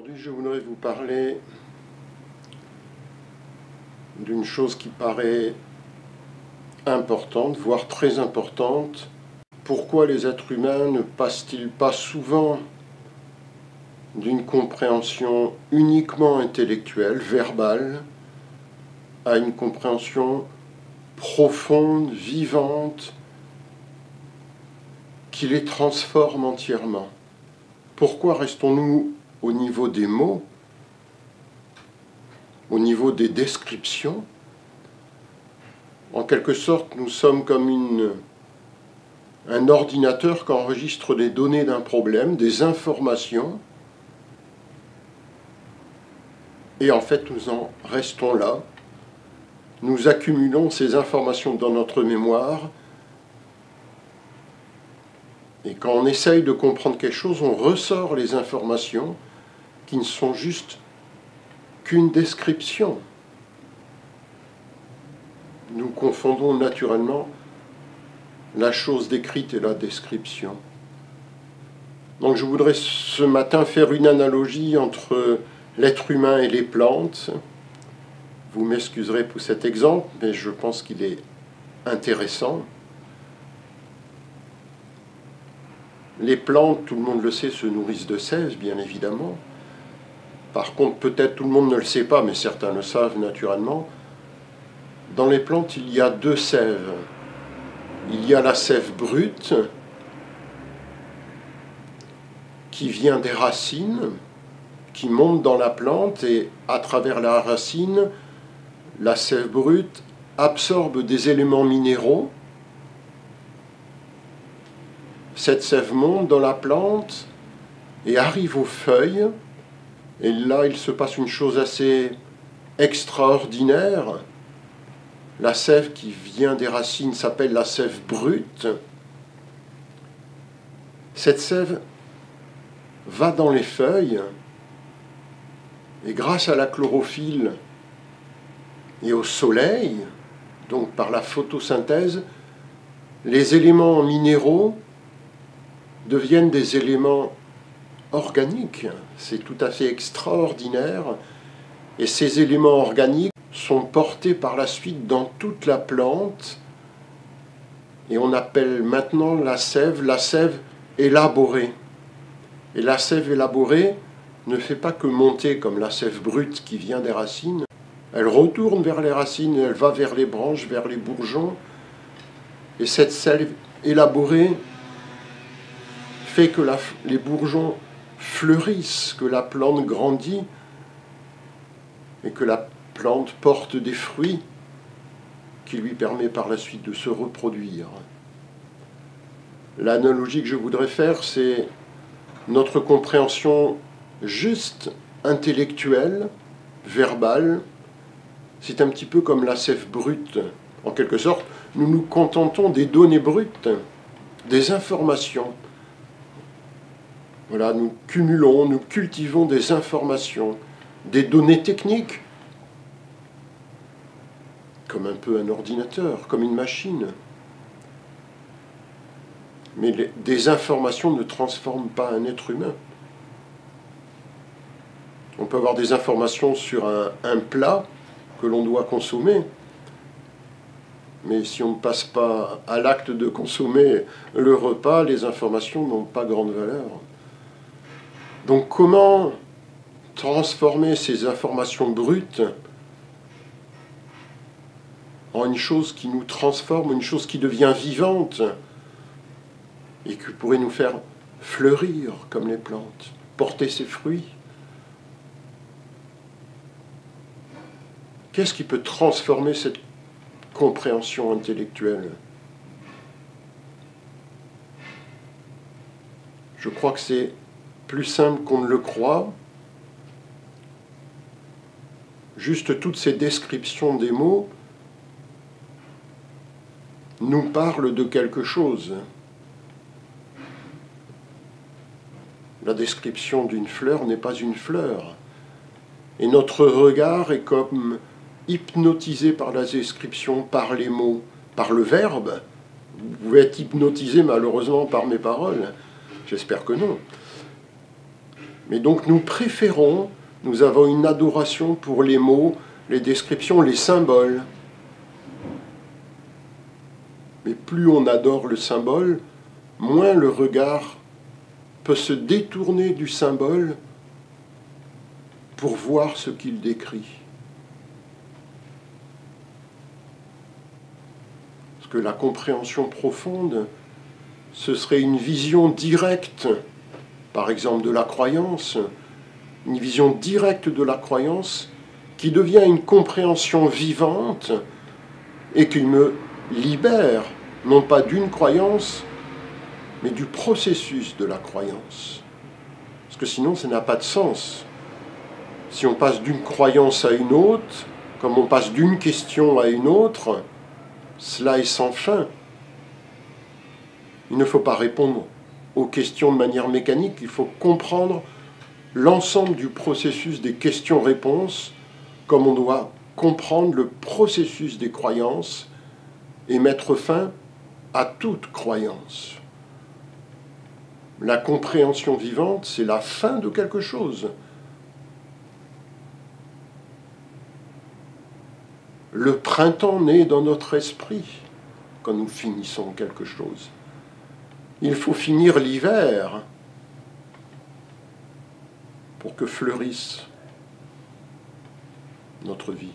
Aujourd'hui, je voudrais vous parler d'une chose qui paraît importante, voire très importante. Pourquoi les êtres humains ne passent-ils pas souvent d'une compréhension uniquement intellectuelle, verbale, à une compréhension profonde, vivante, qui les transforme entièrement? Pourquoi restons-nous au niveau des mots, au niveau des descriptions. En quelque sorte, nous sommes comme une, un ordinateur qui enregistre des données d'un problème, des informations, et en fait nous en restons là. Nous accumulons ces informations dans notre mémoire, et quand on essaye de comprendre quelque chose, on ressort les informations, qui ne sont juste qu'une description. Nous confondons naturellement la chose décrite et la description. Donc je voudrais ce matin faire une analogie entre l'être humain et les plantes. Vous m'excuserez pour cet exemple, mais je pense qu'il est intéressant. Les plantes, tout le monde le sait, se nourrissent de sève, bien évidemment. Par contre, peut-être tout le monde ne le sait pas, mais certains le savent naturellement. Dans les plantes, il y a deux sèves. Il y a la sève brute, qui vient des racines, qui monte dans la plante, et à travers la racine, la sève brute absorbe des éléments minéraux. Cette sève monte dans la plante et arrive aux feuilles, et là, il se passe une chose assez extraordinaire. La sève qui vient des racines s'appelle la sève brute. Cette sève va dans les feuilles et grâce à la chlorophylle et au soleil, donc par la photosynthèse, les éléments minéraux deviennent des éléments organique. C'est tout à fait extraordinaire. Et ces éléments organiques sont portés par la suite dans toute la plante. Et on appelle maintenant la sève la sève élaborée. Et la sève élaborée ne fait pas que monter comme la sève brute qui vient des racines. Elle retourne vers les racines, elle va vers les branches, vers les bourgeons. Et cette sève élaborée fait que les bourgeons fleurissent, que la plante grandit et que la plante porte des fruits qui lui permet par la suite de se reproduire. L'analogie que je voudrais faire, c'est notre compréhension juste intellectuelle, verbale, c'est un petit peu comme la sève brute. En quelque sorte, nous nous contentons des données brutes, des informations. Voilà, nous cumulons, nous cultivons des informations, des données techniques, comme un peu un ordinateur, comme une machine. Mais des informations ne transforment pas un être humain. On peut avoir des informations sur un, un plat que l'on doit consommer, mais si on ne passe pas à l'acte de consommer le repas, les informations n'ont pas grande valeur. Donc comment transformer ces informations brutes en une chose qui nous transforme, une chose qui devient vivante et qui pourrait nous faire fleurir comme les plantes, porter ses fruits? Qu'est-ce qui peut transformer cette compréhension intellectuelle? Je crois que c'est plus simple qu'on ne le croit. Juste toutes ces descriptions des mots nous parlent de quelque chose. La description d'une fleur n'est pas une fleur. Et notre regard est comme hypnotisé par la description, par les mots, par le verbe. Vous pouvez être hypnotisé malheureusement par mes paroles. J'espère que non. Mais donc nous préférons, nous avons une adoration pour les mots, les descriptions, les symboles. Mais plus on adore le symbole, moins le regard peut se détourner du symbole pour voir ce qu'il décrit. Parce que la compréhension profonde, ce serait une vision directe, par exemple de la croyance, une vision directe de la croyance qui devient une compréhension vivante et qui me libère, non pas d'une croyance, mais du processus de la croyance. Parce que sinon, ça n'a pas de sens. Si on passe d'une croyance à une autre, comme on passe d'une question à une autre, cela est sans fin. Il ne faut pas répondre aux questions de manière mécanique, il faut comprendre l'ensemble du processus des questions-réponses, comme on doit comprendre le processus des croyances et mettre fin à toute croyance. La compréhension vivante, c'est la fin de quelque chose. Le printemps naît dans notre esprit quand nous finissons quelque chose. Il faut finir l'hiver pour que fleurisse notre vie.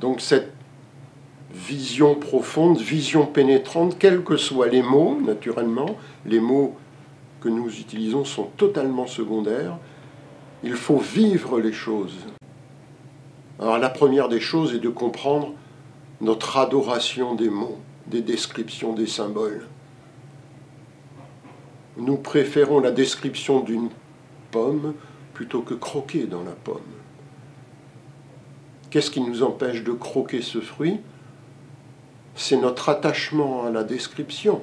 Donc cette vision profonde, vision pénétrante, quels que soient les mots, naturellement, les mots que nous utilisons sont totalement secondaires, il faut vivre les choses. Alors la première des choses est de comprendre notre adoration des mots, des descriptions, des symboles. Nous préférons la description d'une pomme plutôt que croquer dans la pomme. Qu'est-ce qui nous empêche de croquer ce fruit? C'est notre attachement à la description.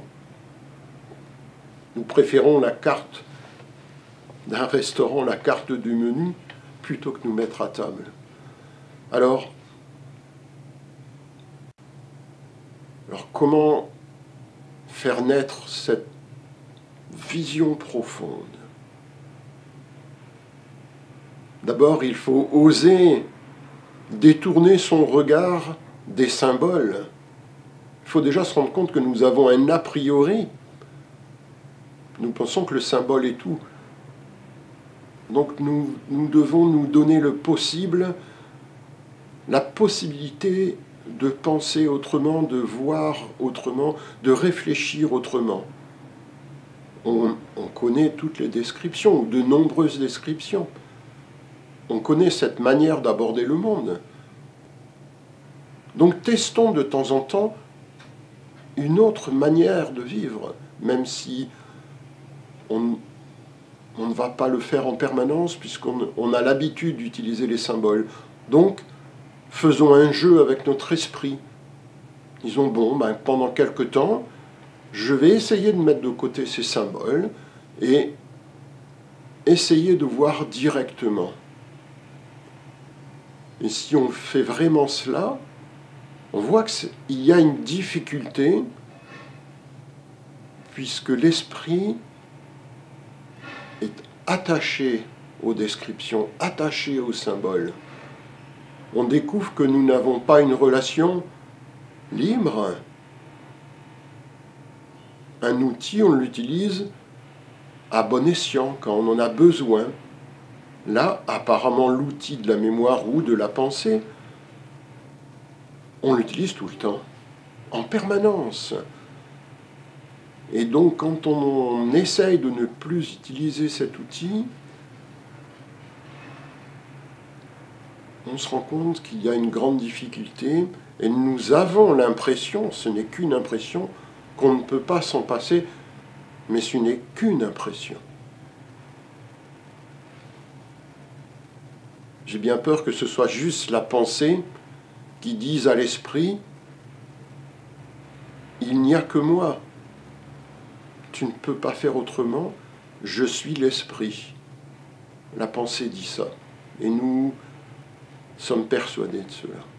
Nous préférons la carte d'un restaurant, la carte du menu, plutôt que nous mettre à table. Alors, alors comment faire naître cette vision profonde? D'abord, il faut oser détourner son regard des symboles. Il faut déjà se rendre compte que nous avons un a priori. Nous pensons que le symbole est tout. Donc nous, nous devons nous donner le possible, la possibilité de penser autrement, de voir autrement, de réfléchir autrement. On, on connaît toutes les descriptions, de nombreuses descriptions on connaît cette manière d'aborder le monde. Donc testons de temps en temps une autre manière de vivre, même si on, ne va pas le faire en permanence puisqu'on a l'habitude d'utiliser les symboles. Donc faisons un jeu avec notre esprit. Disons, bon, ben, pendant quelque temps, je vais essayer de mettre de côté ces symboles et essayer de voir directement. Et si on fait vraiment cela, on voit qu'il y a une difficulté, puisque l'esprit est attaché aux descriptions, attaché aux symboles. On découvre que nous n'avons pas une relation libre. Un outil, on l'utilise à bon escient, quand on en a besoin. Là, apparemment, l'outil de la mémoire ou de la pensée, on l'utilise tout le temps, en permanence. Et donc, quand on essaye de ne plus utiliser cet outil, on se rend compte qu'il y a une grande difficulté et nous avons l'impression, ce n'est qu'une impression, qu'on ne peut pas s'en passer, mais ce n'est qu'une impression. J'ai bien peur que ce soit juste la pensée qui dise à l'esprit, il n'y a que moi, tu ne peux pas faire autrement, je suis l'esprit. La pensée dit ça. Et nous sommes persuadés de cela.